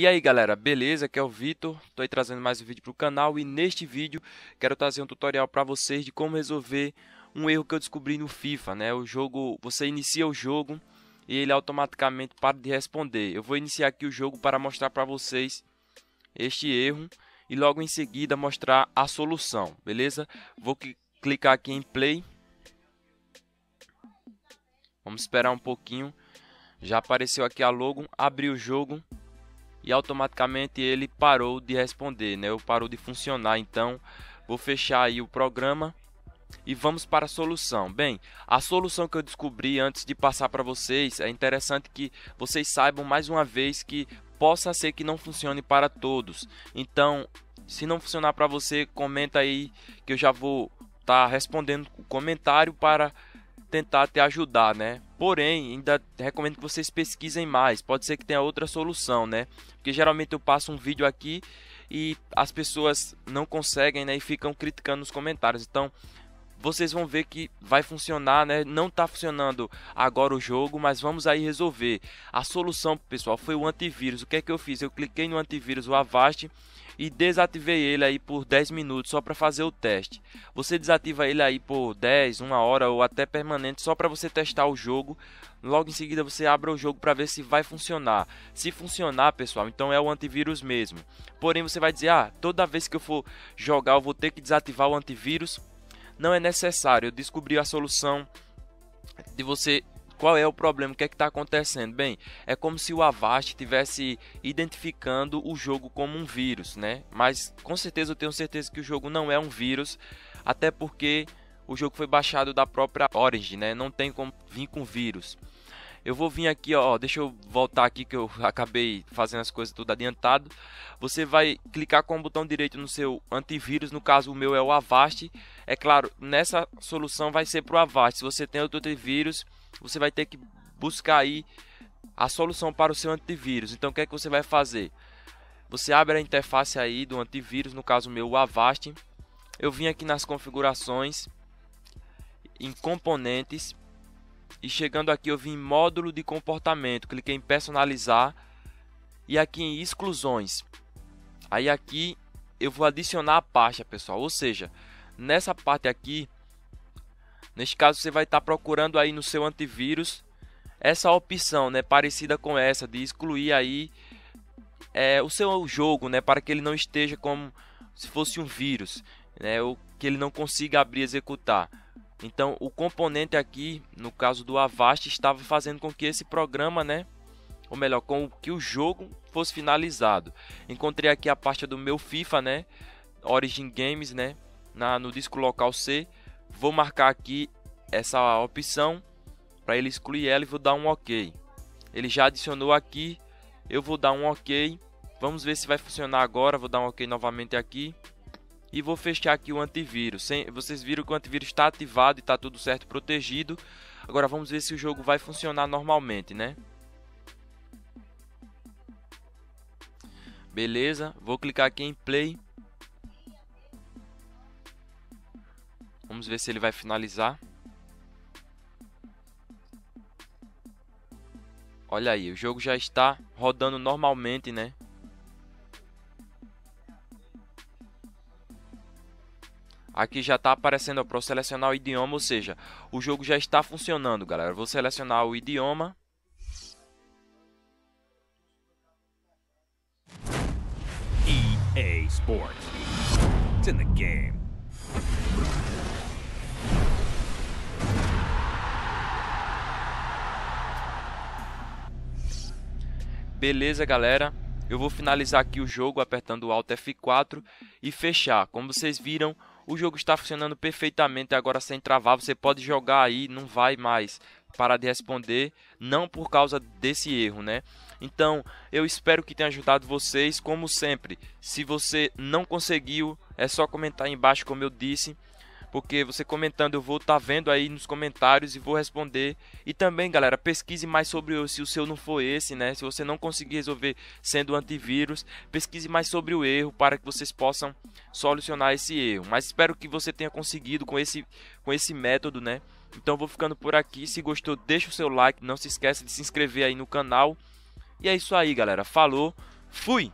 E aí galera, beleza? Aqui é o Vitor, estou trazendo mais um vídeo para o canal e neste vídeo quero trazer um tutorial para vocês de como resolver um erro que eu descobri no FIFA, né? O jogo, você inicia o jogo e ele automaticamente para de responder. Eu vou iniciar aqui o jogo para mostrar para vocês este erro e logo em seguida mostrar a solução, beleza? Vou clicar aqui em play. Vamos esperar um pouquinho. Já apareceu aqui a logo, abri o jogo e automaticamente ele parou de responder, né? Ou parou de funcionar. Então, vou fechar aí o programa e vamos para a solução. Bem, a solução que eu descobri antes de passar para vocês é interessante que vocês saibam mais uma vez que possa ser que não funcione para todos. Então, se não funcionar para você, comenta aí que eu já vou estar tá respondendo o comentário para tentar te ajudar, né? Porém, ainda recomendo que vocês pesquisem mais. Pode ser que tenha outra solução, né? Porque geralmente eu passo um vídeo aqui e as pessoas não conseguem, né? E ficam criticando nos comentários. Então, vocês vão ver que vai funcionar, né? Não está funcionando agora o jogo, mas vamos aí resolver. A solução, pessoal, foi o antivírus. O que é que eu fiz? Eu cliquei no antivírus, o Avast, e desativei ele aí por 10 minutos só para fazer o teste. Você desativa ele aí por 10, 1 hora ou até permanente só para você testar o jogo. Logo em seguida você abre o jogo para ver se vai funcionar. Se funcionar, pessoal, então é o antivírus mesmo. Porém você vai dizer: "Ah, toda vez que eu for jogar eu vou ter que desativar o antivírus". Não é necessário. Eu descobri a solução de você qual é o problema? O que é que está acontecendo? Bem, é como se o Avast estivesse identificando o jogo como um vírus, né? Mas com certeza eu tenho certeza que o jogo não é um vírus, até porque o jogo foi baixado da própria Origin, né? Não tem como vir com vírus. Eu vou vir aqui, ó, deixa eu voltar aqui que eu acabei fazendo as coisas tudo adiantado. Você vai clicar com o botão direito no seu antivírus, no caso o meu é o Avast. É claro, nessa solução vai ser para o Avast. Se você tem outro antivírus, você vai ter que buscar aí a solução para o seu antivírus. Então o que é que você vai fazer? Você abre a interface aí do antivírus, no caso meu o Avast. Eu vim aqui nas configurações, em componentes e chegando aqui eu vim em módulo de comportamento, cliquei em personalizar e aqui em exclusões. Aí aqui eu vou adicionar a pasta, pessoal, ou seja, nessa parte aqui Neste caso, você vai estar procurando aí no seu antivírus essa opção, né, parecida com essa de excluir aí é, o seu jogo, né, para que ele não esteja como se fosse um vírus, né, ou que ele não consiga abrir e executar. Então, o componente aqui, no caso do Avast, estava fazendo com que esse programa, né, ou melhor, com que o jogo fosse finalizado. Encontrei aqui a pasta do meu FIFA, né, Origin Games, né, na, no disco local C Vou marcar aqui essa opção para ele excluir ela e vou dar um OK. Ele já adicionou aqui, eu vou dar um OK. Vamos ver se vai funcionar agora. Vou dar um OK novamente aqui e vou fechar aqui o antivírus. Vocês viram que o antivírus está ativado e está tudo certo, protegido. Agora vamos ver se o jogo vai funcionar normalmente, né? Beleza, vou clicar aqui em play. Vamos ver se ele vai finalizar. Olha aí, o jogo já está rodando normalmente, né? Aqui já está aparecendo para selecionar o idioma, ou seja, o jogo já está funcionando, galera. vou selecionar o idioma. EA Sports. It's in the game. Beleza, galera. Eu vou finalizar aqui o jogo apertando o Alt F4 e fechar. Como vocês viram, o jogo está funcionando perfeitamente agora sem travar. Você pode jogar aí, não vai mais parar de responder, não por causa desse erro, né? Então, eu espero que tenha ajudado vocês, como sempre. Se você não conseguiu, é só comentar aí embaixo, como eu disse porque você comentando eu vou estar tá vendo aí nos comentários e vou responder. E também, galera, pesquise mais sobre se o seu não for esse, né? Se você não conseguir resolver sendo antivírus, pesquise mais sobre o erro para que vocês possam solucionar esse erro. Mas espero que você tenha conseguido com esse com esse método, né? Então vou ficando por aqui. Se gostou, deixa o seu like, não se esqueça de se inscrever aí no canal. E é isso aí, galera. Falou. Fui!